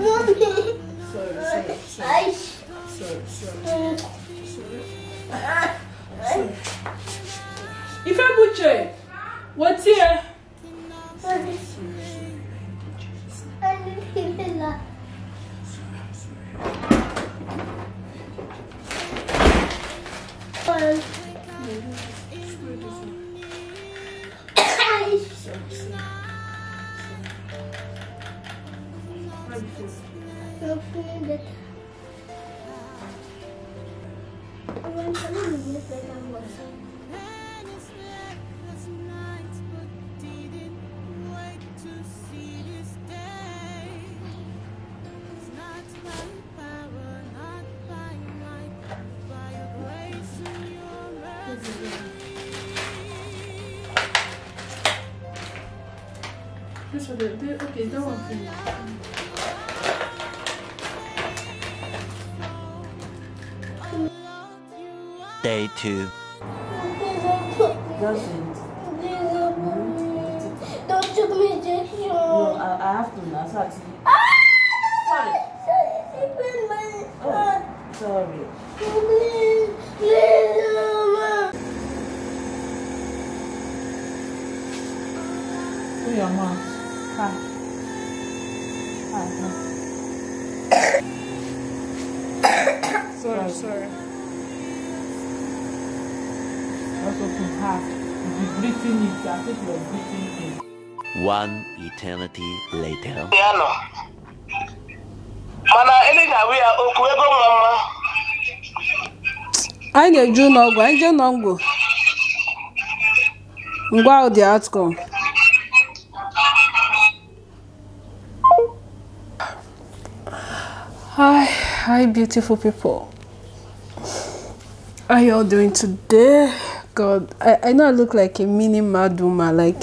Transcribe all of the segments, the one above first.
Mommy. Sorry, sorry, sorry, I. sorry, sorry, sorry. I. Ifebuche, what's here? I. This one, the- okay, that one for you. Day 2. Doesn't. Don't took me to No. I, I have to now. So I see. Ah, sorry. Sorry. my Oh, sorry. Please, please, Mama. Who your mom? Sorry, sorry. Also to her. You breathing it, I think you're breathing it. One eternity later. ya nọ mana ele ga-abụ ya okwu ego mma mma anyị ga-eju n'ọgwụ anyị jee n'ọgwụ ngwa ahụ dị outcome hi hi beautiful people how you all doing today god I, I know i look like a mini mad woman like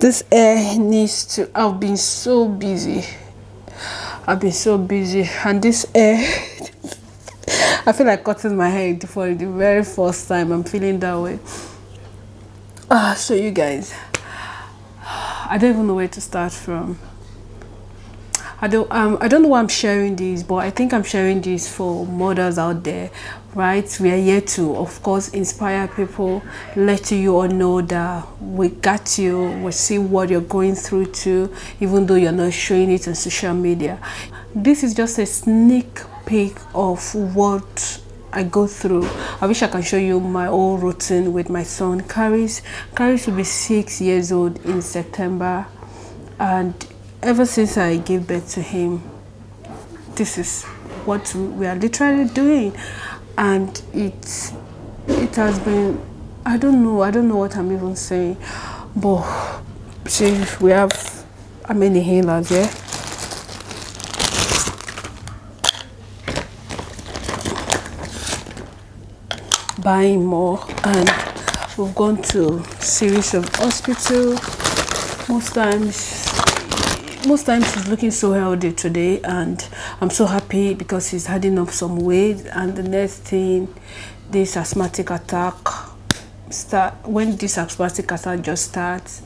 this air needs to i've been so busy i've been so busy and this air I feel like cutting my hair for the very first time. I'm feeling that way. Ah, so you guys, I don't even know where to start from. I don't um I don't know why I'm sharing this, but I think I'm sharing this for mothers out there, right? We are here to, of course, inspire people, let you all know that we got you. We see what you're going through too, even though you're not showing it on social media. This is just a sneak peek of what I go through. I wish I can show you my whole routine with my son. Caris, Caris will be six years old in September, and ever since I gave birth to him, this is what we are literally doing, and it it has been. I don't know. I don't know what I'm even saying, but see, we have how many healers, yeah. buying more and we've gone to series of hospital most times most times he's looking so healthy today and i'm so happy because he's adding up some weight and the next thing this asthmatic attack start when this asthmatic attack just starts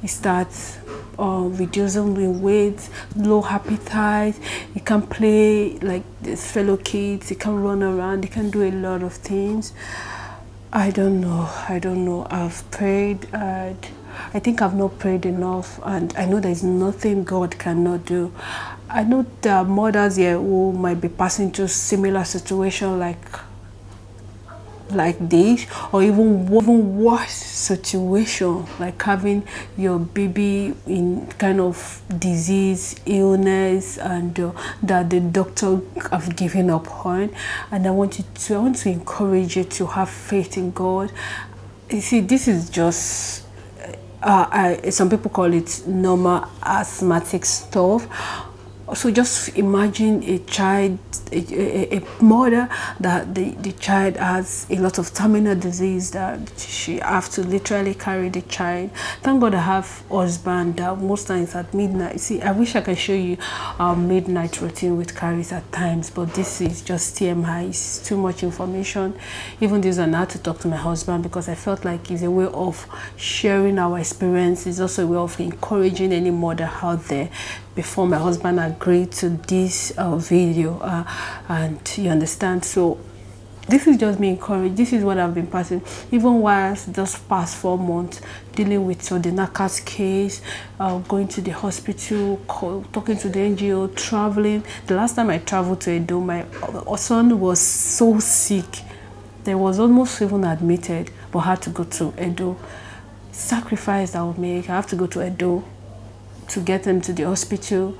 it starts uh, reducing the weight, low appetite. He can play like his fellow kids. He can run around. He can do a lot of things. I don't know. I don't know. I've prayed and I think I've not prayed enough and I know there's nothing God cannot do. I know there are mothers here who might be passing through similar situation like like this or even even worse situation like having your baby in kind of disease illness and uh, that the doctor have given up on and i want you to i want to encourage you to have faith in god you see this is just uh, I, some people call it normal asthmatic stuff so just imagine a child a, a, mother that the, the child has a lot of terminal disease that she have to literally carry the child. Thank god i have husband that most times at midnight see i wish i can show you our midnight routine with Caris at times but this is just tmi it's too much information. Even this i had to talk to my husband because i felt like it's a way of sharing our experience it's also a way of encouraging any mother out there before my husband agreed to this uh, video uh, and you understand? So this is just me encouraged this is what i've been passing. Even whilst just past four months dealing with Odinaka's case uh, going to the hospital call, talking to the ngo traveling. The last time i traveled to edo my uh, son was so sick. There was almost even admitted but had to go to edo. Sacrifice i would make i have to go to edo to get him to the hospital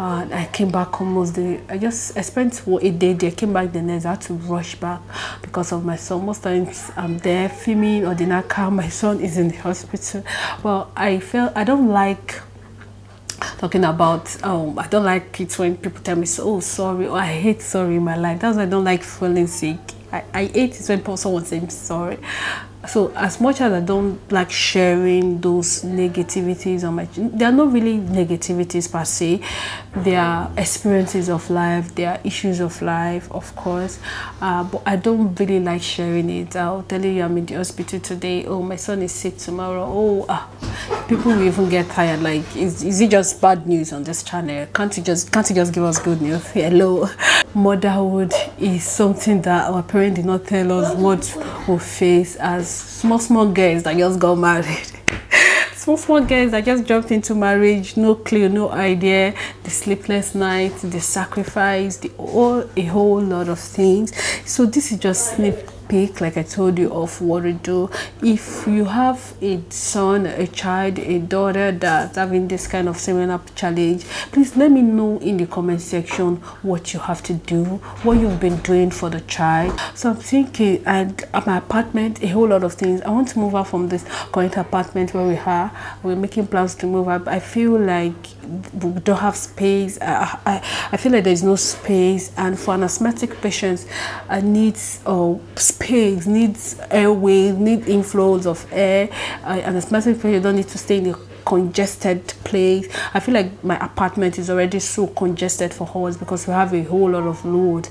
uh, I came back almost the I just I spent a day there came back the next I had to rush back because of my son. Most times I'm there filming or a car my son is in the hospital. Well I felt I don't like talking about um I don't like it when people tell me so oh sorry or I hate sorry in my life. That's why I don't like feeling sick. I, I hate it when someone says sorry so as much as I don't like sharing those negativities on my they are not really negativities per se they are experiences of life they are issues of life of course. Uh, but I don't really like sharing it. I'll tell you I'm in the hospital today. Oh my son is sick tomorrow. Oh ah, people will even get tired. Like is, is it just bad news on this channel? Can't you just can't you just give us good news? Hello. Motherhood is something that our parents did not tell us what we'll face as small small girls that just got married small small girls that just jumped into marriage. No clue no idea. The sleepless nights the sacrifice the all a whole lot of things. So this is just sneak peek like i told you of what to do. If you have a son a child a daughter that's having this kind of similar challenge please let me know in the comment section what you have to do what you've been doing for the child. So i'm thinking and at my apartment a whole lot of things. I want to move out from this current apartment where we are. We're making plans to move up i feel like we don't have space. I i, I feel like there's no space. And for an asthmatic patient i need uh, space needs airways need inflows of air uh, an asthmatic patient don't need to stay in a congested place. I feel like my apartment is already so congested for us because we have a whole lot of load.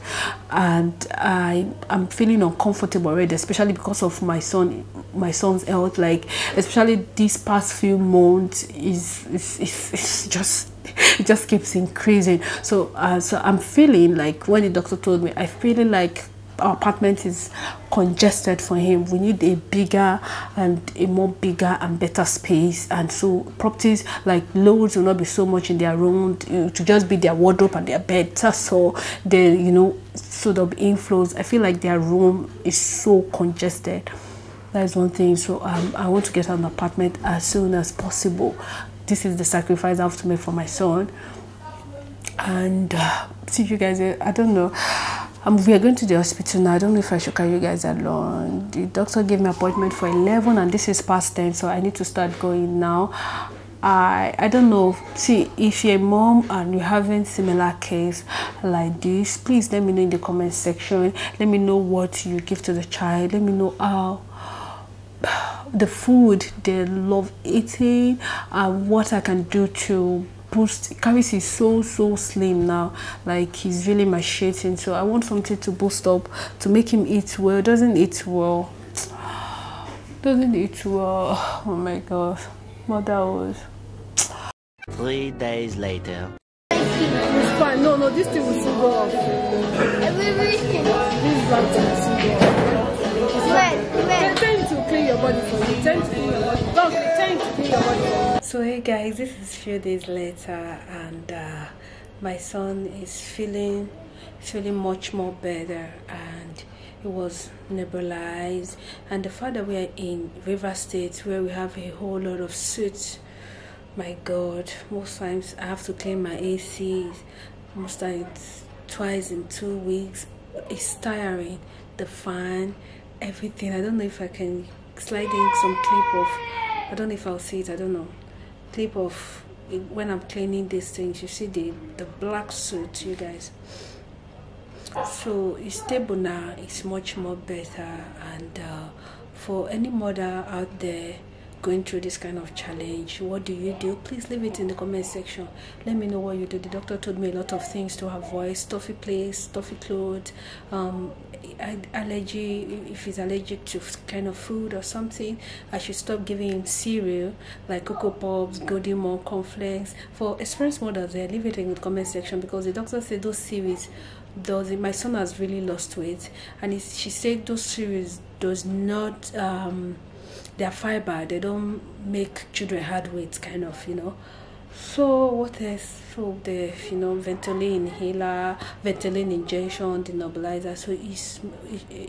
And i i'm feeling uncomfortable already especially because of my son my son's health. Like especially these past few months is is, is, is just it just keeps increasing. So uh, so i'm feeling like when the doctor told me i feeling like our apartment is congested for him. We need a bigger and a more bigger and better space. And so properties like loads will not be so much in their room. To just be their wardrobe and their bed. So then you know sort of inflows. I feel like their room is so congested. That is one thing. So um, i want to get an apartment as soon as possible. This is the sacrifice i have to make for my son. And uh, see you guys i don't know um, we are going to the hospital now. I don't know if I should carry you guys along. The doctor gave me appointment for 11 and this is past 10, so I need to start going now. I I don't know. See, if you're a mom and you're having similar case like this, please let me know in the comment section. Let me know what you give to the child. Let me know how the food they love eating and what I can do to boost Karis is so so slim now. Like he's really machating so I want something to boost up to make him eat well. Doesn't eat well. Doesn't eat well. Oh my god. Motherhood Three days later. it's fine. No no this thing will still go off Everything. this black thing will still go off When? When? To clean your body for you. Tell to clean your body. Dog, tell him to clean your body. So hey guys, this is few days later and uh, my son is feeling feeling much more better and it was nebulized and the fact that we are in River State where we have a whole lot of suits my god most times i have to clean my ac most times twice in two weeks it's tiring the fan everything. I don't know if i can slide in some clip of i don't know if i'll see it i don't know. Clip of when i'm cleaning these things you see the the black suit you guys. So it's stable now. It's much more better. And uh, for any mother out there going through this kind of challenge what do you do? Please leave it in the comment section. Let me know what you do. The doctor told me a lot of things to avoid. Stuffy place stuffy clothes um, allergy if he's allergic to kind of food or something i should stop giving him cereal like Coco Pops Golden Morn cornflakes. For experienced mothers there leave it in the comment section because the doctor said those cereals does it my son has really lost weight. And she said those cereals does not um their fiber. They don't make children hard weight kind of you know. So what else? So the you know ventolin inhaler ventolin injection the nebulizer so it's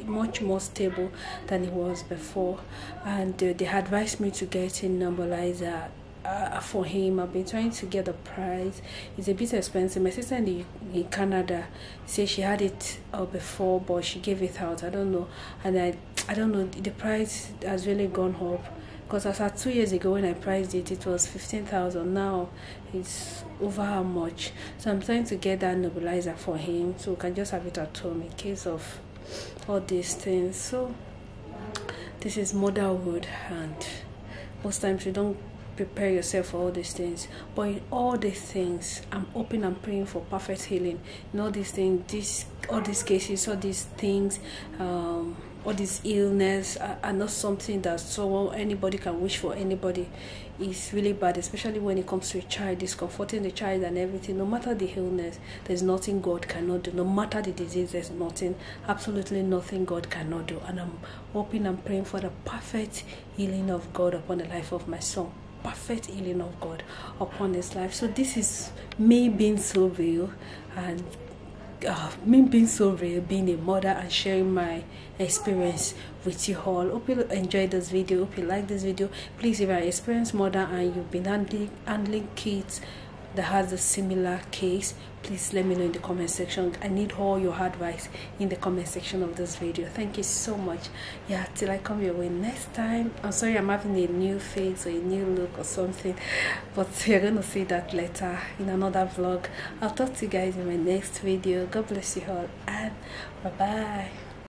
much more stable than it was before. And uh, they advised me to get a nebulizer uh, for him. I've been trying to get the price. It's a bit expensive. My sister in, the, in Canada said she had it uh, before, but she gave it out. I don't know, and I I don't know. The price has really gone up because as at two years ago when I priced it, it was fifteen thousand. Now it's over how much? So I'm trying to get that nebulizer for him so we can just have it at home in case of all these things. So this is motherhood and most times we don't prepare yourself for all these things. But in all these things, I'm hoping and praying for perfect healing. In all these things, this all these cases, all these things, um, all this illness are, are, not something that someone anybody can wish for anybody. Is really bad especially when it comes to a child discomforting the child and everything. No matter the illness there's nothing god cannot do. No matter the disease there's nothing absolutely nothing god cannot do. And i'm hoping and praying for the perfect healing of god upon the life of my son perfect healing of God upon his life. So this is me being so real and uh, me being so real, being a mother and sharing my experience with you all. Hope you enjoyed this video. Hope you like this video. Please, if you're an experienced mother and you've been handling, handling kids that has a similar case please let me know in the comment section. I need all your advice in the comment section of this video. Thank you so much. Yeah till i come your way next time. I'm sorry i'm having a new face or a new look or something but you're gonna see that later in another vlog. I'll talk to you guys in my next video. God bless you all and bye bye